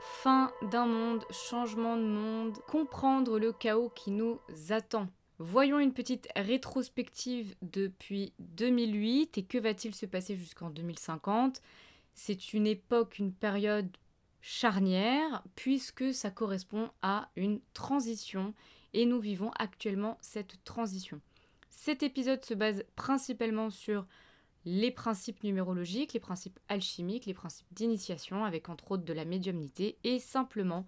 Fin d'un monde, changement de monde, comprendre le chaos qui nous attend. Voyons une petite rétrospective depuis 2008 et que va-t-il se passer jusqu'en 2050 C'est une époque, une période charnière puisque ça correspond à une transition et nous vivons actuellement cette transition. Cet épisode se base principalement sur les principes numérologiques, les principes alchimiques, les principes d'initiation, avec entre autres de la médiumnité et simplement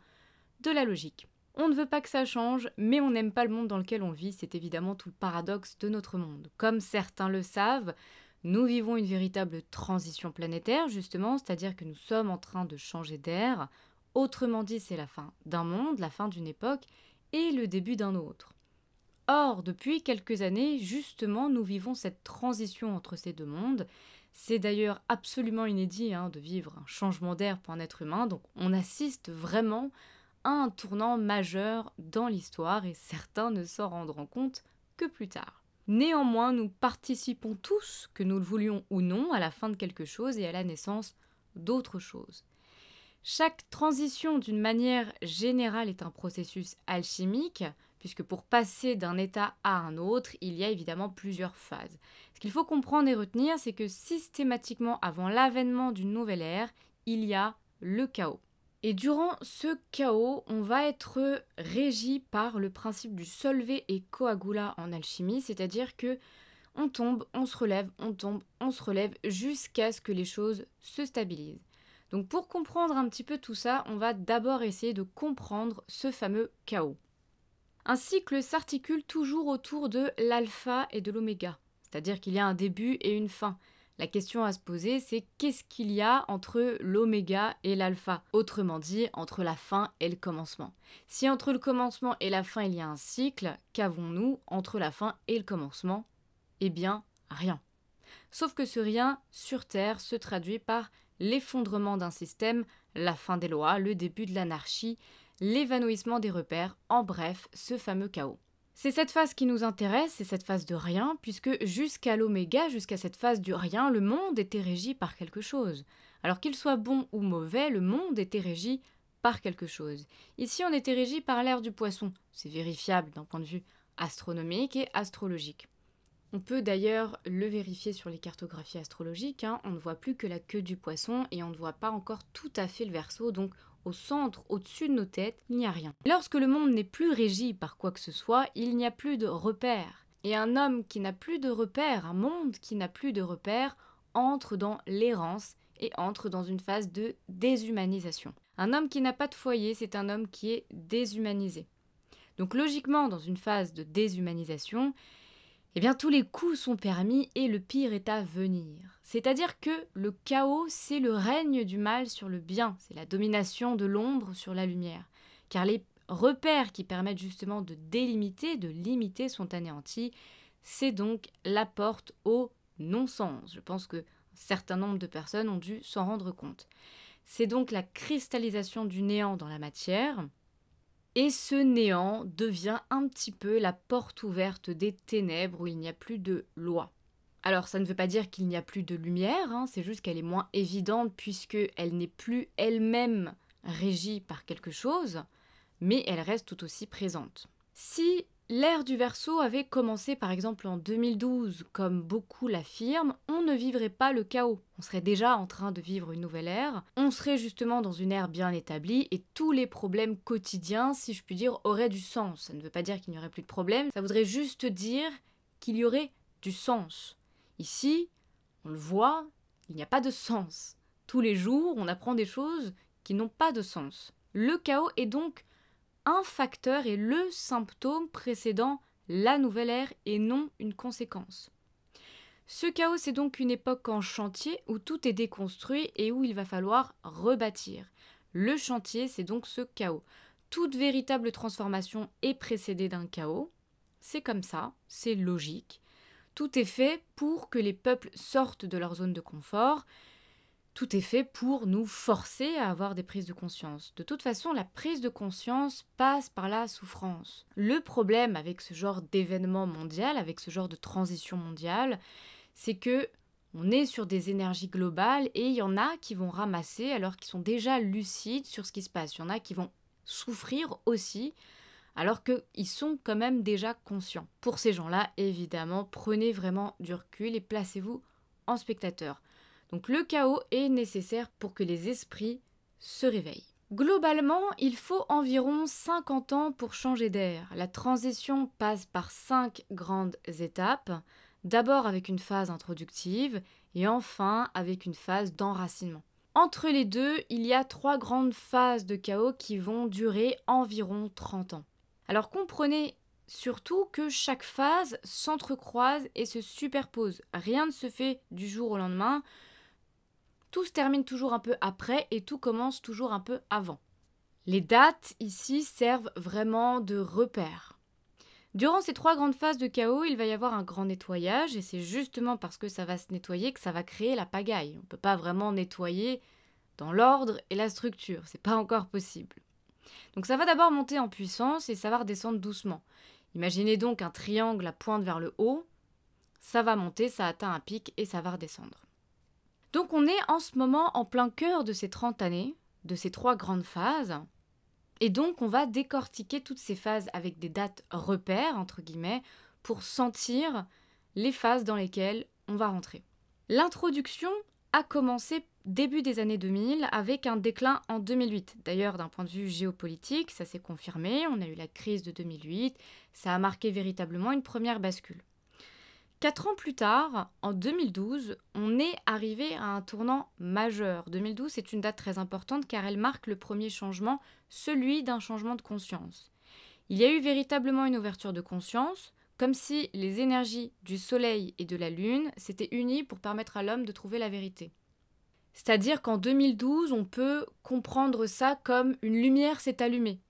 de la logique. On ne veut pas que ça change, mais on n'aime pas le monde dans lequel on vit, c'est évidemment tout le paradoxe de notre monde. Comme certains le savent, nous vivons une véritable transition planétaire, justement, c'est-à-dire que nous sommes en train de changer d'air. Autrement dit, c'est la fin d'un monde, la fin d'une époque, et le début d'un autre. Or, depuis quelques années, justement, nous vivons cette transition entre ces deux mondes. C'est d'ailleurs absolument inédit hein, de vivre un changement d'air pour un être humain, donc on assiste vraiment à un tournant majeur dans l'histoire et certains ne s'en rendront compte que plus tard. Néanmoins, nous participons tous, que nous le voulions ou non, à la fin de quelque chose et à la naissance d'autre chose. Chaque transition d'une manière générale est un processus alchimique, puisque pour passer d'un état à un autre, il y a évidemment plusieurs phases. Ce qu'il faut comprendre et retenir, c'est que systématiquement avant l'avènement d'une nouvelle ère, il y a le chaos. Et durant ce chaos, on va être régi par le principe du solvé et coagula en alchimie, c'est-à-dire que on tombe, on se relève, on tombe, on se relève jusqu'à ce que les choses se stabilisent. Donc pour comprendre un petit peu tout ça, on va d'abord essayer de comprendre ce fameux chaos. Un cycle s'articule toujours autour de l'alpha et de l'oméga, c'est-à-dire qu'il y a un début et une fin. La question à se poser, c'est qu'est-ce qu'il y a entre l'oméga et l'alpha? Autrement dit, entre la fin et le commencement. Si entre le commencement et la fin il y a un cycle, qu'avons-nous entre la fin et le commencement? Eh bien, rien. Sauf que ce rien sur Terre se traduit par l'effondrement d'un système, la fin des lois, le début de l'anarchie, l'évanouissement des repères, en bref, ce fameux chaos. C'est cette phase qui nous intéresse, c'est cette phase de rien, puisque jusqu'à l'oméga, jusqu'à cette phase du rien, le monde était régi par quelque chose. Alors qu'il soit bon ou mauvais, le monde était régi par quelque chose. Ici, on était régi par l'ère du poisson. C'est vérifiable d'un point de vue astronomique et astrologique. On peut d'ailleurs le vérifier sur les cartographies astrologiques. Hein. On ne voit plus que la queue du poisson et on ne voit pas encore tout à fait le verso. Donc au centre, au-dessus de nos têtes, il n'y a rien. Lorsque le monde n'est plus régi par quoi que ce soit, il n'y a plus de repères. Et un homme qui n'a plus de repères, un monde qui n'a plus de repères, entre dans l'errance et entre dans une phase de déshumanisation. Un homme qui n'a pas de foyer, c'est un homme qui est déshumanisé. Donc logiquement, dans une phase de déshumanisation, eh bien tous les coups sont permis et le pire est à venir. C'est-à-dire que le chaos, c'est le règne du mal sur le bien, c'est la domination de l'ombre sur la lumière. Car les repères qui permettent justement de délimiter, de limiter sont anéantis, c'est donc la porte au non-sens. Je pense que un certain nombre de personnes ont dû s'en rendre compte. C'est donc la cristallisation du néant dans la matière, et ce néant devient un petit peu la porte ouverte des ténèbres où il n'y a plus de loi. Alors ça ne veut pas dire qu'il n'y a plus de lumière, hein, c'est juste qu'elle est moins évidente puisqu'elle n'est plus elle-même régie par quelque chose, mais elle reste tout aussi présente. Si L'ère du Verseau avait commencé par exemple en 2012, comme beaucoup l'affirment, on ne vivrait pas le chaos. On serait déjà en train de vivre une nouvelle ère, on serait justement dans une ère bien établie et tous les problèmes quotidiens, si je puis dire, auraient du sens. Ça ne veut pas dire qu'il n'y aurait plus de problèmes, ça voudrait juste dire qu'il y aurait du sens. Ici, on le voit, il n'y a pas de sens. Tous les jours, on apprend des choses qui n'ont pas de sens. Le chaos est donc un facteur et le symptôme précédant la nouvelle ère et non une conséquence. Ce chaos, c'est donc une époque en chantier où tout est déconstruit et où il va falloir rebâtir. Le chantier, c'est donc ce chaos. Toute véritable transformation est précédée d'un chaos. C'est comme ça, c'est logique. Tout est fait pour que les peuples sortent de leur zone de confort, tout est fait pour nous forcer à avoir des prises de conscience. De toute façon, la prise de conscience passe par la souffrance. Le problème avec ce genre d'événement mondial, avec ce genre de transition mondiale, c'est que On est sur des énergies globales et il y en a qui vont ramasser alors qu'ils sont déjà lucides sur ce qui se passe. Il y en a qui vont souffrir aussi alors qu'ils sont quand même déjà conscients. Pour ces gens-là, évidemment, prenez vraiment du recul et placez-vous en spectateur. Donc le chaos est nécessaire pour que les esprits se réveillent. Globalement, il faut environ 50 ans pour changer d'air. La transition passe par cinq grandes étapes. D'abord avec une phase introductive et enfin avec une phase d'enracinement. Entre les deux, il y a trois grandes phases de chaos qui vont durer environ 30 ans. Alors comprenez surtout que chaque phase s'entrecroise et se superpose. Rien ne se fait du jour au lendemain. Tout se termine toujours un peu après et tout commence toujours un peu avant. Les dates ici servent vraiment de repère. Durant ces trois grandes phases de chaos, il va y avoir un grand nettoyage et c'est justement parce que ça va se nettoyer que ça va créer la pagaille. On ne peut pas vraiment nettoyer dans l'ordre et la structure, c'est pas encore possible. Donc ça va d'abord monter en puissance et ça va redescendre doucement. Imaginez donc un triangle à pointe vers le haut, ça va monter, ça atteint un pic et ça va redescendre. Donc on est en ce moment en plein cœur de ces 30 années, de ces trois grandes phases, et donc on va décortiquer toutes ces phases avec des dates repères, entre guillemets, pour sentir les phases dans lesquelles on va rentrer. L'introduction a commencé début des années 2000 avec un déclin en 2008. D'ailleurs, d'un point de vue géopolitique, ça s'est confirmé, on a eu la crise de 2008, ça a marqué véritablement une première bascule. Quatre ans plus tard, en 2012, on est arrivé à un tournant majeur. 2012, c'est une date très importante car elle marque le premier changement, celui d'un changement de conscience. Il y a eu véritablement une ouverture de conscience, comme si les énergies du Soleil et de la Lune s'étaient unies pour permettre à l'homme de trouver la vérité. C'est-à-dire qu'en 2012, on peut comprendre ça comme une lumière s'est allumée.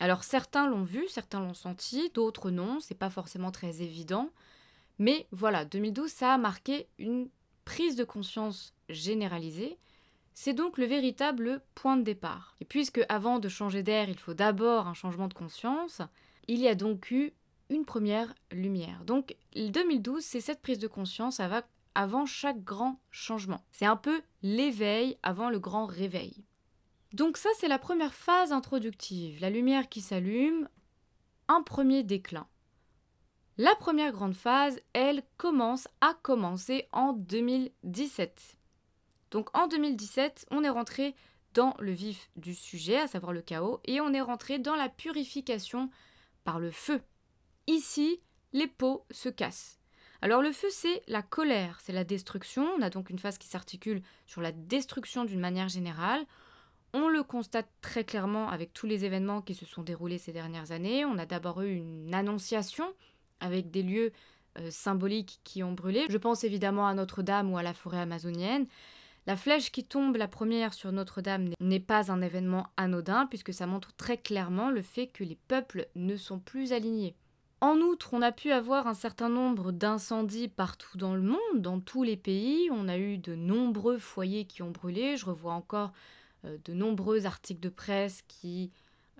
Alors certains l'ont vu, certains l'ont senti, d'autres non, c'est pas forcément très évident. Mais voilà, 2012, ça a marqué une prise de conscience généralisée. C'est donc le véritable point de départ. Et puisque avant de changer d'air, il faut d'abord un changement de conscience, il y a donc eu une première lumière. Donc 2012, c'est cette prise de conscience avant chaque grand changement. C'est un peu l'éveil avant le grand réveil. Donc ça, c'est la première phase introductive, la lumière qui s'allume, un premier déclin. La première grande phase, elle commence à commencer en 2017. Donc en 2017, on est rentré dans le vif du sujet, à savoir le chaos, et on est rentré dans la purification par le feu. Ici, les pots se cassent. Alors le feu, c'est la colère, c'est la destruction. On a donc une phase qui s'articule sur la destruction d'une manière générale. On le constate très clairement avec tous les événements qui se sont déroulés ces dernières années. On a d'abord eu une annonciation avec des lieux euh, symboliques qui ont brûlé. Je pense évidemment à Notre-Dame ou à la forêt amazonienne. La flèche qui tombe la première sur Notre-Dame n'est pas un événement anodin puisque ça montre très clairement le fait que les peuples ne sont plus alignés. En outre, on a pu avoir un certain nombre d'incendies partout dans le monde, dans tous les pays. On a eu de nombreux foyers qui ont brûlé. Je revois encore euh, de nombreux articles de presse qui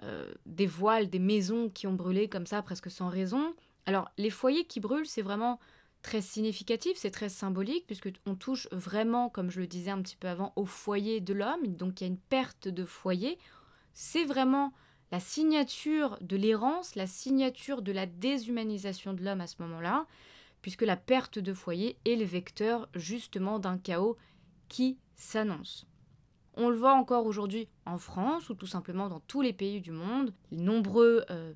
euh, dévoilent des maisons qui ont brûlé comme ça presque sans raison. Alors, les foyers qui brûlent, c'est vraiment très significatif, c'est très symbolique, puisque on touche vraiment, comme je le disais un petit peu avant, au foyer de l'homme. Donc, il y a une perte de foyer. C'est vraiment la signature de l'errance, la signature de la déshumanisation de l'homme à ce moment-là, puisque la perte de foyer est le vecteur justement d'un chaos qui s'annonce. On le voit encore aujourd'hui en France ou tout simplement dans tous les pays du monde, les nombreux euh,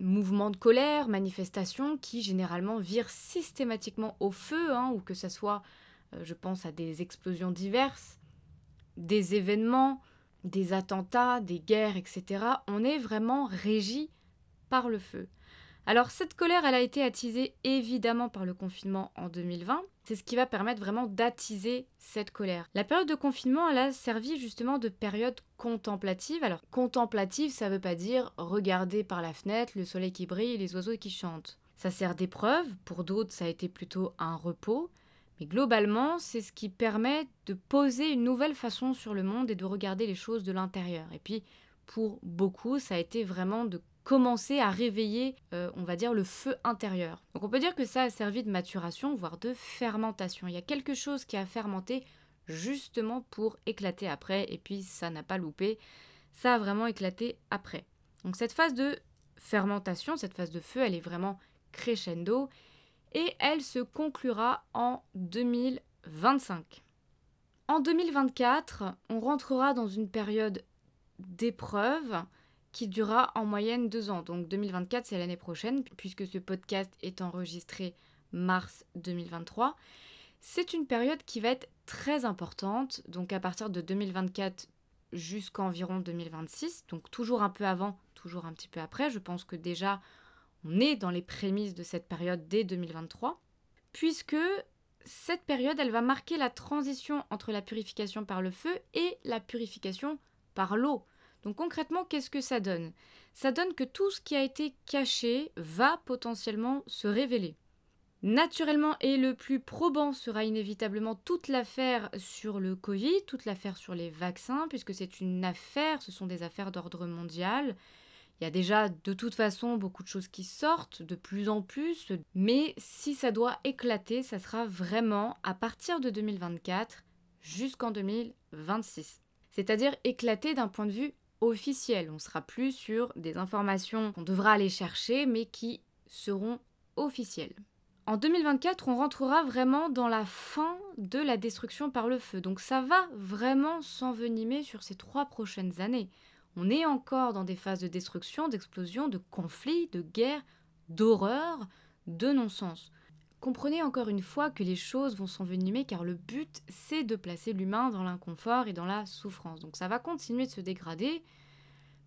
mouvements de colère, manifestations qui généralement virent systématiquement au feu, hein, ou que ce soit, euh, je pense à des explosions diverses, des événements, des attentats, des guerres, etc. On est vraiment régi par le feu. Alors cette colère, elle a été attisée évidemment par le confinement en 2020. C'est ce qui va permettre vraiment d'attiser cette colère. La période de confinement, elle a servi justement de période contemplative. Alors contemplative, ça ne veut pas dire regarder par la fenêtre le soleil qui brille les oiseaux qui chantent. Ça sert d'épreuve, pour d'autres ça a été plutôt un repos, mais globalement c'est ce qui permet de poser une nouvelle façon sur le monde et de regarder les choses de l'intérieur. Et puis pour beaucoup, ça a été vraiment de commencer à réveiller, euh, on va dire, le feu intérieur. Donc on peut dire que ça a servi de maturation, voire de fermentation. Il y a quelque chose qui a fermenté justement pour éclater après, et puis ça n'a pas loupé, ça a vraiment éclaté après. Donc cette phase de fermentation, cette phase de feu, elle est vraiment crescendo, et elle se conclura en 2025. En 2024, on rentrera dans une période d'épreuve qui durera en moyenne deux ans. Donc 2024, c'est l'année prochaine, puisque ce podcast est enregistré mars 2023. C'est une période qui va être très importante, donc à partir de 2024 jusqu'à environ 2026, donc toujours un peu avant, toujours un petit peu après. Je pense que déjà, on est dans les prémices de cette période dès 2023, puisque cette période, elle va marquer la transition entre la purification par le feu et la purification par l'eau. Donc concrètement, qu'est-ce que ça donne? Ça donne que tout ce qui a été caché va potentiellement se révéler. Naturellement et le plus probant sera inévitablement toute l'affaire sur le Covid, toute l'affaire sur les vaccins, puisque c'est une affaire, ce sont des affaires d'ordre mondial. Il y a déjà de toute façon beaucoup de choses qui sortent de plus en plus, mais si ça doit éclater, ça sera vraiment à partir de 2024 jusqu'en 2026. C'est-à-dire éclater d'un point de vue officiel. On sera plus sur des informations qu'on devra aller chercher, mais qui seront officielles. En 2024, on rentrera vraiment dans la fin de la destruction par le feu. Donc ça va vraiment s'envenimer sur ces trois prochaines années. On est encore dans des phases de destruction, d'explosion, de conflits, de guerre, d'horreur, de non-sens. Comprenez encore une fois que les choses vont s'envenimer car le but c'est de placer l'humain dans l'inconfort et dans la souffrance. Donc ça va continuer de se dégrader.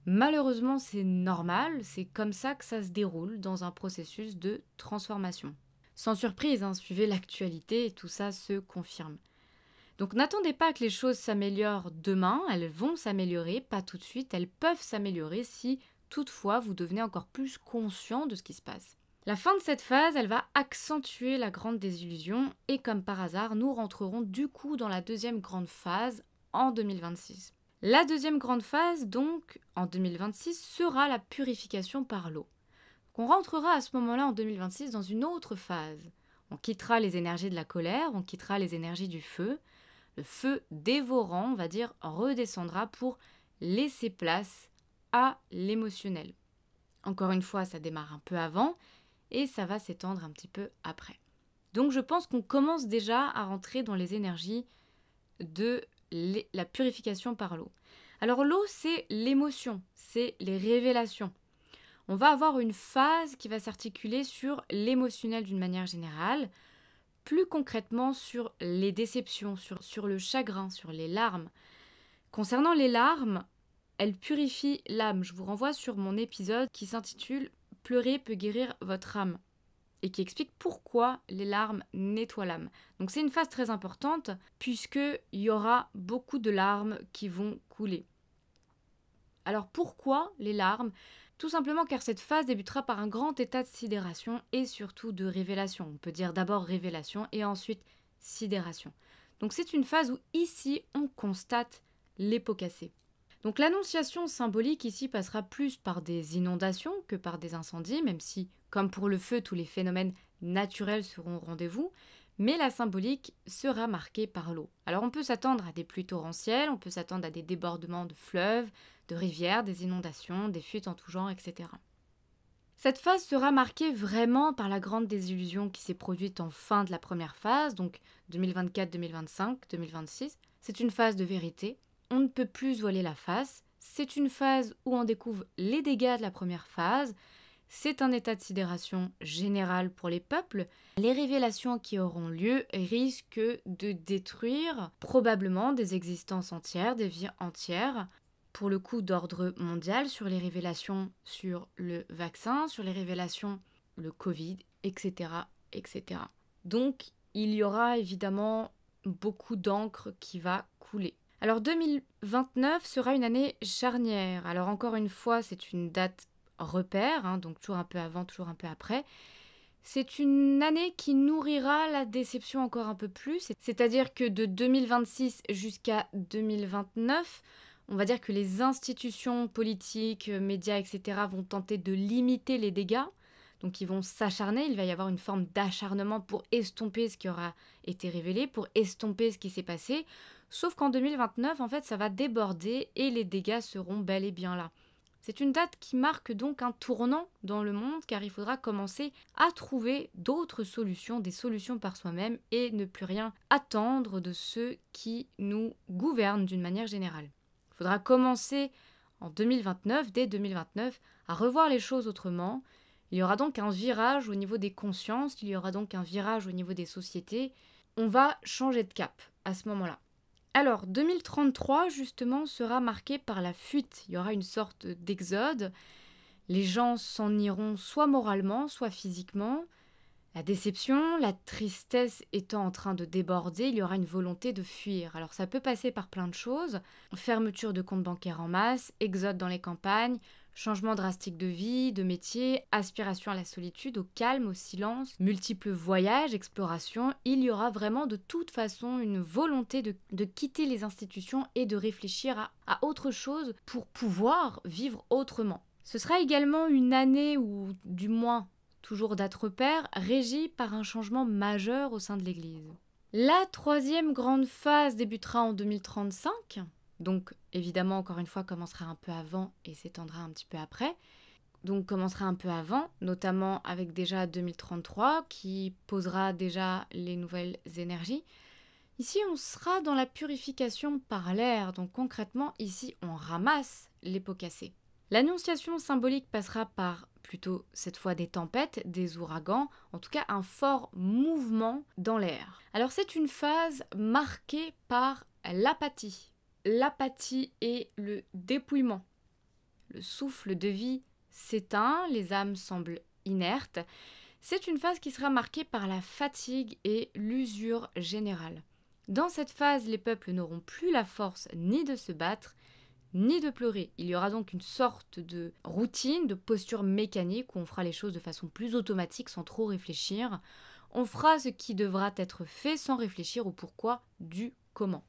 Malheureusement c'est normal, c'est comme ça que ça se déroule dans un processus de transformation. Sans surprise, hein, suivez l'actualité tout ça se confirme. Donc n'attendez pas que les choses s'améliorent demain, elles vont s'améliorer, pas tout de suite, elles peuvent s'améliorer si toutefois vous devenez encore plus conscient de ce qui se passe. La fin de cette phase, elle va accentuer la grande désillusion et comme par hasard, nous rentrerons du coup dans la deuxième grande phase en 2026. La deuxième grande phase, donc, en 2026, sera la purification par l'eau. On rentrera à ce moment-là en 2026 dans une autre phase. On quittera les énergies de la colère, on quittera les énergies du feu. Le feu dévorant, on va dire, redescendra pour laisser place à l'émotionnel. Encore une fois, ça démarre un peu avant, et ça va s'étendre un petit peu après. Donc je pense qu'on commence déjà à rentrer dans les énergies de la purification par l'eau. Alors l'eau, c'est l'émotion, c'est les révélations. On va avoir une phase qui va s'articuler sur l'émotionnel d'une manière générale, plus concrètement sur les déceptions, sur, le chagrin, sur les larmes. Concernant les larmes, elles purifient l'âme. Je vous renvoie sur mon épisode qui s'intitule Pleurer peut guérir votre âme et qui explique pourquoi les larmes nettoient l'âme. Donc c'est une phase très importante puisqu'il y aura beaucoup de larmes qui vont couler. Alors pourquoi les larmes? Tout simplement car cette phase débutera par un grand état de sidération et surtout de révélation. On peut dire d'abord révélation et ensuite sidération. Donc c'est une phase où ici on constate les pots. Donc l'annonciation symbolique ici passera plus par des inondations que par des incendies, même si, comme pour le feu, tous les phénomènes naturels seront au rendez-vous, mais la symbolique sera marquée par l'eau. Alors on peut s'attendre à des pluies torrentielles, on peut s'attendre à des débordements de fleuves, de rivières, des inondations, des fuites en tout genre, etc. Cette phase sera marquée vraiment par la grande désillusion qui s'est produite en fin de la première phase, donc 2024, 2025, 2026. C'est une phase de vérité, on ne peut plus voiler la face. C'est une phase où on découvre les dégâts de la première phase. C'est un état de sidération général pour les peuples. Les révélations qui auront lieu risquent de détruire probablement des existences entières, des vies entières. Pour le coup d'ordre mondial, sur les révélations sur le vaccin, sur les révélations le Covid, etc. etc. Donc il y aura évidemment beaucoup d'encre qui va couler. Alors 2029 sera une année charnière. Alors encore une fois, c'est une date repère, hein, donc toujours un peu avant, toujours un peu après. C'est une année qui nourrira la déception encore un peu plus, c'est-à-dire que de 2026 jusqu'à 2029, On va dire que les institutions politiques, médias, etc. vont tenter de limiter les dégâts. Donc ils vont s'acharner, il va y avoir une forme d'acharnement pour estomper ce qui aura été révélé, pour estomper ce qui s'est passé. Sauf qu'en 2029, en fait, ça va déborder et les dégâts seront bel et bien là. C'est une date qui marque donc un tournant dans le monde car il faudra commencer à trouver d'autres solutions, des solutions par soi-même et ne plus rien attendre de ceux qui nous gouvernent d'une manière générale. Il faudra commencer en 2029, dès 2029, à revoir les choses autrement. Il y aura donc un virage au niveau des consciences, il y aura donc un virage au niveau des sociétés. On va changer de cap à ce moment-là. Alors, 2033, justement, sera marqué par la fuite. Il y aura une sorte d'exode. Les gens s'en iront soit moralement, soit physiquement. La déception, la tristesse étant en train de déborder, il y aura une volonté de fuir. Alors ça peut passer par plein de choses. Fermeture de comptes bancaires en masse, exode dans les campagnes, Changement drastique de vie, de métier, aspiration à la solitude, au calme, au silence, multiples voyages, explorations, il y aura vraiment de toute façon une volonté de, quitter les institutions et de réfléchir à, à autre chose pour pouvoir vivre autrement. Ce sera également une année, ou du moins toujours date repère, régie par un changement majeur au sein de l'Église. La troisième grande phase débutera en 2035, donc évidemment, encore une fois, commencera un peu avant et s'étendra un petit peu après. Donc commencera un peu avant, notamment avec déjà 2033 qui posera déjà les nouvelles énergies. Ici, on sera dans la purification par l'air, donc concrètement, ici, on ramasse les pots cassés. L'annonciation symbolique passera par plutôt cette fois des tempêtes, des ouragans, en tout cas un fort mouvement dans l'air. Alors c'est une phase marquée par l'apathie, l'apathie et le dépouillement. Le souffle de vie s'éteint, les âmes semblent inertes. C'est une phase qui sera marquée par la fatigue et l'usure générale. Dans cette phase, les peuples n'auront plus la force ni de se battre, ni de pleurer. Il y aura donc une sorte de routine, de posture mécanique où on fera les choses de façon plus automatique sans trop réfléchir. On fera ce qui devra être fait sans réfléchir au pourquoi du comment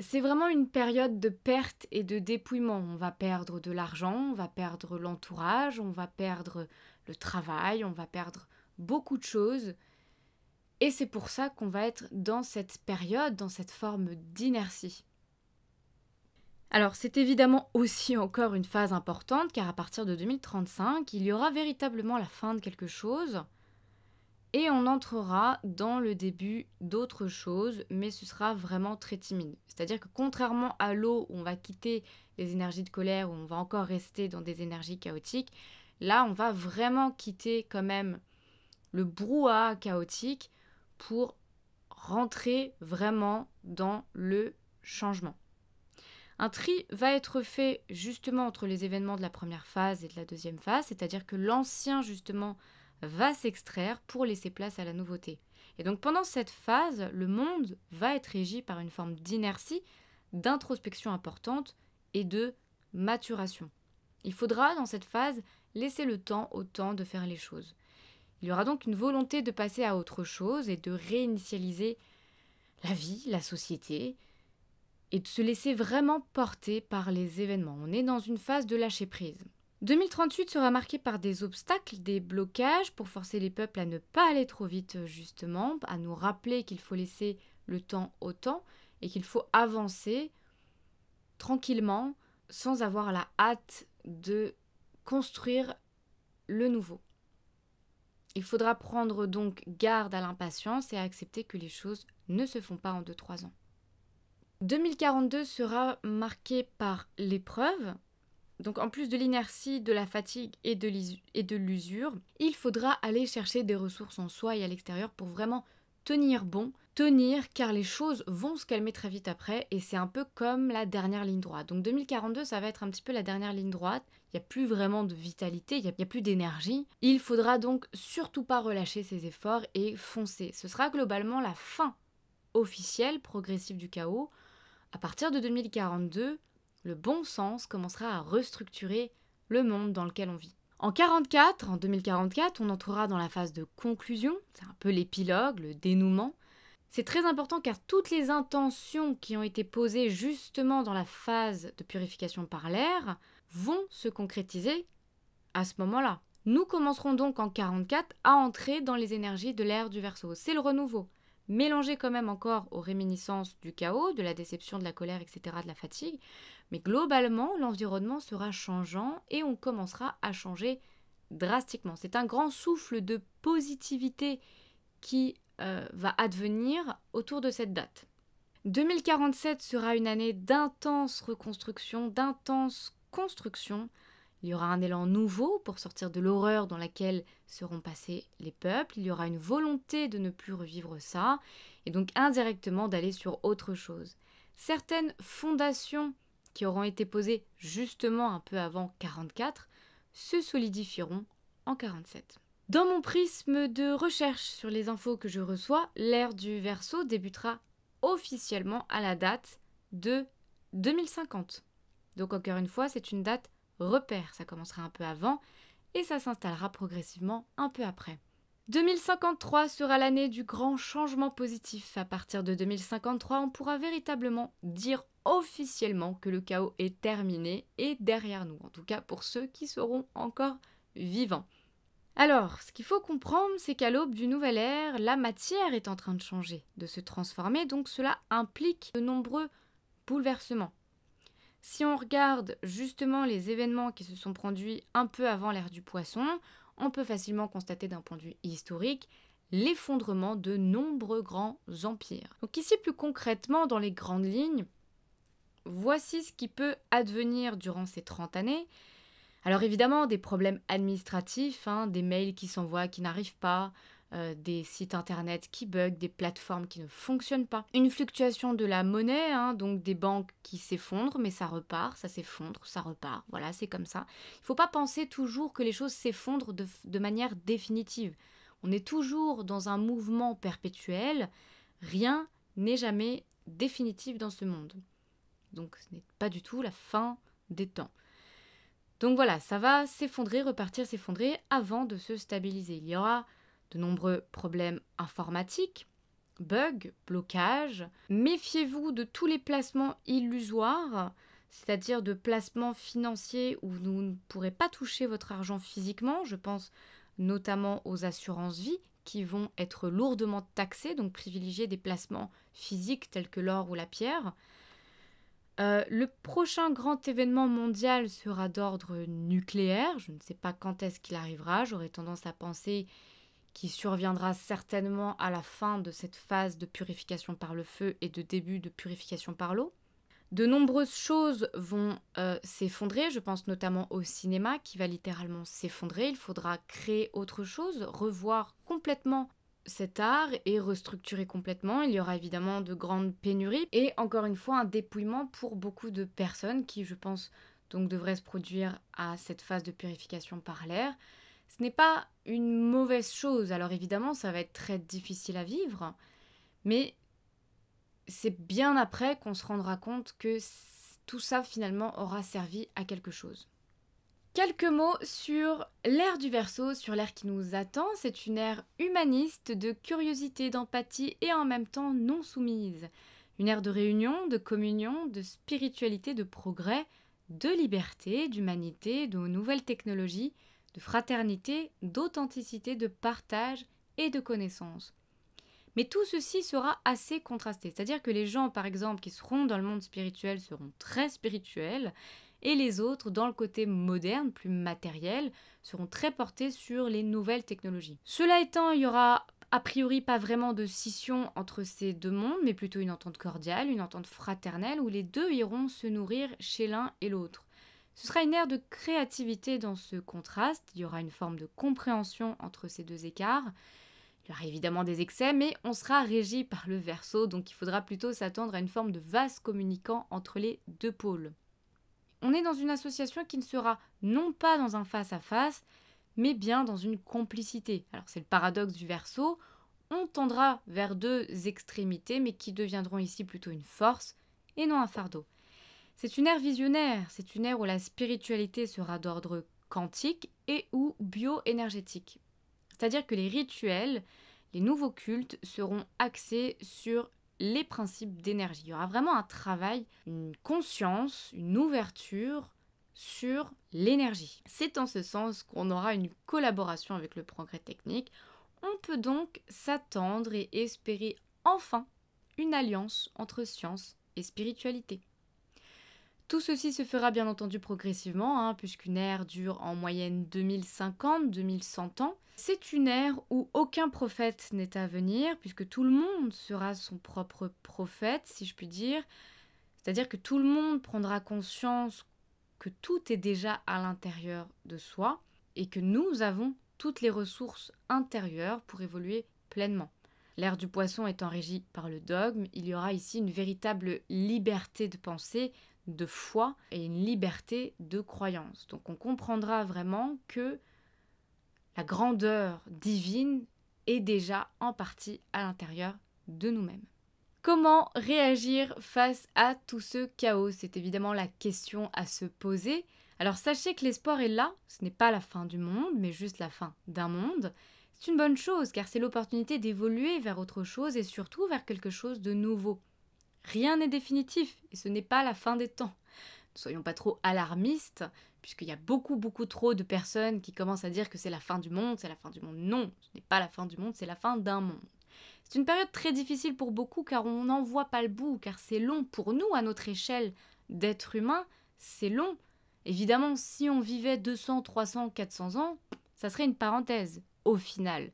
c'est vraiment une période de perte et de dépouillement. On va perdre de l'argent, on va perdre l'entourage, on va perdre le travail, on va perdre beaucoup de choses. Et c'est pour ça qu'on va être dans cette période, dans cette forme d'inertie. Alors c'est évidemment aussi encore une phase importante car à partir de 2035, il y aura véritablement la fin de quelque chose et on entrera dans le début d'autres choses, mais ce sera vraiment très timide. C'est-à-dire que contrairement à l'eau où on va quitter les énergies de colère, où on va encore rester dans des énergies chaotiques, là on va vraiment quitter quand même le brouhaha chaotique pour rentrer vraiment dans le changement. Un tri va être fait justement entre les événements de la première phase et de la deuxième phase, c'est-à-dire que l'ancien justement va s'extraire pour laisser place à la nouveauté. Et donc pendant cette phase, le monde va être régi par une forme d'inertie, d'introspection importante et de maturation. Il faudra dans cette phase laisser le temps au temps de faire les choses. Il y aura donc une volonté de passer à autre chose et de réinitialiser la vie, la société, et de se laisser vraiment porter par les événements. On est dans une phase de lâcher prise. 2038 sera marqué par des obstacles, des blocages pour forcer les peuples à ne pas aller trop vite justement, à nous rappeler qu'il faut laisser le temps au temps et qu'il faut avancer tranquillement sans avoir la hâte de construire le nouveau. Il faudra prendre donc garde à l'impatience et à accepter que les choses ne se font pas en 2-3 ans. 2042 sera marqué par l'épreuve, donc en plus de l'inertie, de la fatigue et de l'usure, il faudra aller chercher des ressources en soi et à l'extérieur pour vraiment tenir bon, tenir car les choses vont se calmer très vite après et c'est un peu comme la dernière ligne droite. Donc 2042 ça va être un petit peu la dernière ligne droite, il n'y a plus vraiment de vitalité, il n'y a, plus d'énergie. Il faudra donc surtout pas relâcher ses efforts et foncer. Ce sera globalement la fin officielle, progressive du chaos. À partir de 2042, le bon sens commencera à restructurer le monde dans lequel on vit. En 44, en 2044, on entrera dans la phase de conclusion, c'est un peu l'épilogue, le dénouement. C'est très important car toutes les intentions qui ont été posées justement dans la phase de purification par l'air vont se concrétiser à ce moment-là. Nous commencerons donc en 44 à entrer dans les énergies de l'ère du Verseau. C'est le renouveau, mélangé quand même encore aux réminiscences du chaos, de la déception, de la colère, etc., de la fatigue. Mais globalement, l'environnement sera changeant et on commencera à changer drastiquement. C'est un grand souffle de positivité qui euh, va advenir autour de cette date. 2047 sera une année d'intense reconstruction, d'intense construction. Il y aura un élan nouveau pour sortir de l'horreur dans laquelle seront passés les peuples. Il y aura une volonté de ne plus revivre ça et donc indirectement d'aller sur autre chose. Certaines fondations qui auront été posées justement un peu avant 44 se solidifieront en 47. Dans mon prisme de recherche sur les infos que je reçois, l'ère du Verseau débutera officiellement à la date de 2050. Donc encore une fois, c'est une date repère. Ça commencera un peu avant et ça s'installera progressivement un peu après. 2053 sera l'année du grand changement positif. À partir de 2053, on pourra véritablement dire officiellement que le chaos est terminé et derrière nous, en tout cas pour ceux qui seront encore vivants. Alors, ce qu'il faut comprendre, c'est qu'à l'aube du nouvel ère, la matière est en train de changer, de se transformer, donc cela implique de nombreux bouleversements. Si on regarde justement les événements qui se sont produits un peu avant l'ère du poisson, on peut facilement constater d'un point de vue historique l'effondrement de nombreux grands empires. Donc ici plus concrètement dans les grandes lignes, voici ce qui peut advenir durant ces 30 années. Alors évidemment des problèmes administratifs, hein, des mails qui s'envoient qui n'arrivent pas, euh, des sites internet qui bug, des plateformes qui ne fonctionnent pas. Une fluctuation de la monnaie, hein, donc des banques qui s'effondrent, mais ça repart, ça s'effondre, ça repart. Voilà, c'est comme ça. Il ne faut pas penser toujours que les choses s'effondrent de, de manière définitive. On est toujours dans un mouvement perpétuel. Rien n'est jamais définitif dans ce monde. Donc ce n'est pas du tout la fin des temps. Donc voilà, ça va s'effondrer, repartir, s'effondrer avant de se stabiliser. Il y aura de nombreux problèmes informatiques, bugs, blocages. Méfiez-vous de tous les placements illusoires, c'est-à-dire de placements financiers où vous ne pourrez pas toucher votre argent physiquement. Je pense notamment aux assurances vie qui vont être lourdement taxées, donc privilégier des placements physiques tels que l'or ou la pierre. Euh, le prochain grand événement mondial sera d'ordre nucléaire. Je ne sais pas quand est-ce qu'il arrivera. J'aurais tendance à penser qui surviendra certainement à la fin de cette phase de purification par le feu et de début de purification par l'eau. De nombreuses choses vont euh, s'effondrer, je pense notamment au cinéma qui va littéralement s'effondrer. Il faudra créer autre chose, revoir complètement cet art et restructurer complètement. Il y aura évidemment de grandes pénuries et encore une fois un dépouillement pour beaucoup de personnes qui, je pense, donc devraient se produire à cette phase de purification par l'air. Ce n'est pas une mauvaise chose. Alors évidemment, ça va être très difficile à vivre, mais c'est bien après qu'on se rendra compte que tout ça finalement aura servi à quelque chose. Quelques mots sur l'ère du Verseau, sur l'ère qui nous attend. C'est une ère humaniste, de curiosité, d'empathie et en même temps non soumise. Une ère de réunion, de communion, de spiritualité, de progrès, de liberté, d'humanité, de nouvelles technologies, de fraternité, d'authenticité, de partage et de connaissance. Mais tout ceci sera assez contrasté, c'est-à-dire que les gens, par exemple, qui seront dans le monde spirituel seront très spirituels, et les autres, dans le côté moderne, plus matériel, seront très portés sur les nouvelles technologies. Cela étant, il y aura a priori pas vraiment de scission entre ces deux mondes, mais plutôt une entente cordiale, une entente fraternelle, où les deux iront se nourrir chez l'un et l'autre. Ce sera une ère de créativité dans ce contraste, il y aura une forme de compréhension entre ces deux écarts. Il y aura évidemment des excès, mais on sera régi par le verso, donc il faudra plutôt s'attendre à une forme de vase communicant entre les deux pôles. On est dans une association qui ne sera non pas dans un face-à-face, mais bien dans une complicité. Alors c'est le paradoxe du verso, on tendra vers deux extrémités, mais qui deviendront ici plutôt une force et non un fardeau. C'est une ère visionnaire, c'est une ère où la spiritualité sera d'ordre quantique et ou bioénergétique. C'est-à-dire que les rituels, les nouveaux cultes seront axés sur les principes d'énergie. Il y aura vraiment un travail, une conscience, une ouverture sur l'énergie. C'est en ce sens qu'on aura une collaboration avec le progrès technique. On peut donc s'attendre et espérer enfin une alliance entre science et spiritualité. Tout ceci se fera bien entendu progressivement, hein, puisqu'une ère dure en moyenne 2050-2100 ans. C'est une ère où aucun prophète n'est à venir, puisque tout le monde sera son propre prophète, si je puis dire. C'est-à-dire que tout le monde prendra conscience que tout est déjà à l'intérieur de soi et que nous avons toutes les ressources intérieures pour évoluer pleinement. L'ère du poisson étant régie par le dogme, il y aura ici une véritable liberté de pensée, de foi et une liberté de croyance. Donc on comprendra vraiment que la grandeur divine est déjà en partie à l'intérieur de nous-mêmes. Comment réagir face à tout ce chaos? C'est évidemment la question à se poser. Alors sachez que l'espoir est là, ce n'est pas la fin du monde, mais juste la fin d'un monde. C'est une bonne chose car c'est l'opportunité d'évoluer vers autre chose et surtout vers quelque chose de nouveau. Rien n'est définitif et ce n'est pas la fin des temps. Ne soyons pas trop alarmistes, puisqu'il y a beaucoup beaucoup trop de personnes qui commencent à dire que c'est la fin du monde, c'est la fin du monde. Non, ce n'est pas la fin du monde, c'est la fin d'un monde. C'est une période très difficile pour beaucoup car on n'en voit pas le bout, car c'est long pour nous à notre échelle d'être humain, c'est long. Évidemment, si on vivait 200, 300, 400 ans, ça serait une parenthèse, au final.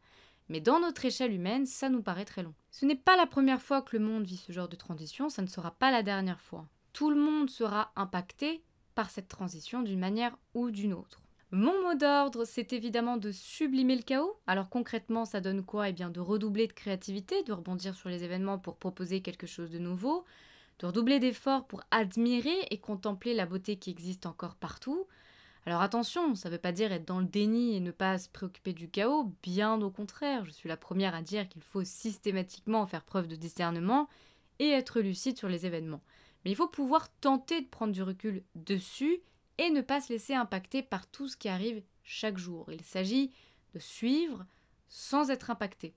Mais dans notre échelle humaine, ça nous paraît très long. Ce n'est pas la première fois que le monde vit ce genre de transition, ça ne sera pas la dernière fois. Tout le monde sera impacté par cette transition d'une manière ou d'une autre. Mon mot d'ordre, c'est évidemment de sublimer le chaos. Alors concrètement, ça donne quoi? Eh bien de redoubler de créativité, de rebondir sur les événements pour proposer quelque chose de nouveau, de redoubler d'efforts pour admirer et contempler la beauté qui existe encore partout. Alors attention, ça ne veut pas dire être dans le déni et ne pas se préoccuper du chaos, bien au contraire, je suis la première à dire qu'il faut systématiquement faire preuve de discernement et être lucide sur les événements. Mais il faut pouvoir tenter de prendre du recul dessus et ne pas se laisser impacter par tout ce qui arrive chaque jour. Il s'agit de suivre sans être impacté.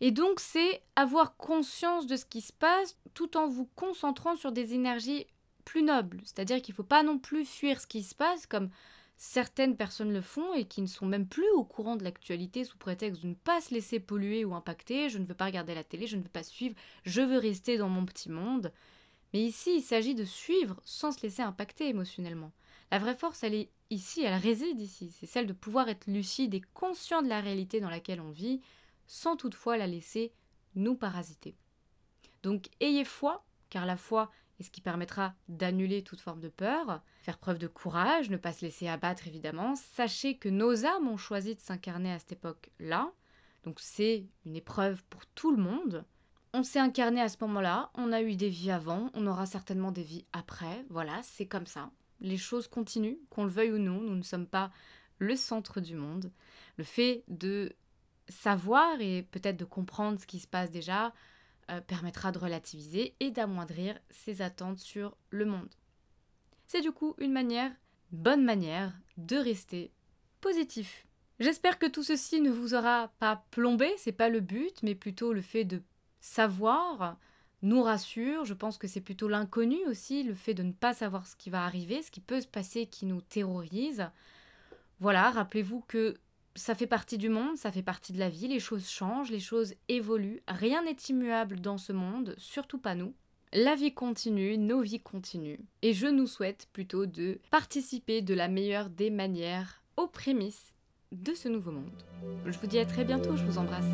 Et donc c'est avoir conscience de ce qui se passe tout en vous concentrant sur des énergies plus nobles. C'est-à-dire qu'il ne faut pas non plus fuir ce qui se passe comme certaines personnes le font et qui ne sont même plus au courant de l'actualité sous prétexte de ne pas se laisser polluer ou impacter. Je ne veux pas regarder la télé, je ne veux pas suivre, je veux rester dans mon petit monde. Mais ici, il s'agit de suivre sans se laisser impacter émotionnellement. La vraie force, elle est ici, elle réside ici. C'est celle de pouvoir être lucide et conscient de la réalité dans laquelle on vit, sans toutefois la laisser nous parasiter. Donc ayez foi, car la foi est ce qui permettra d'annuler toute forme de peur, faire preuve de courage, ne pas se laisser abattre évidemment. Sachez que nos âmes ont choisi de s'incarner à cette époque-là, donc c'est une épreuve pour tout le monde. On s'est incarné à ce moment-là, on a eu des vies avant, on aura certainement des vies après, voilà, c'est comme ça les choses continuent, qu'on le veuille ou non, nous ne sommes pas le centre du monde. Le fait de savoir et peut-être de comprendre ce qui se passe déjà euh, permettra de relativiser et d'amoindrir ses attentes sur le monde. C'est du coup une manière, bonne manière, de rester positif. J'espère que tout ceci ne vous aura pas plombé, c'est pas le but, mais plutôt le fait de savoir, nous rassure. Je pense que c'est plutôt l'inconnu aussi, le fait de ne pas savoir ce qui va arriver, ce qui peut se passer qui nous terrorise. Voilà, rappelez-vous que ça fait partie du monde, ça fait partie de la vie, les choses changent, les choses évoluent, rien n'est immuable dans ce monde, surtout pas nous. La vie continue, nos vies continuent, et je nous souhaite plutôt de participer de la meilleure des manières aux prémices de ce nouveau monde. Je vous dis à très bientôt, je vous embrasse.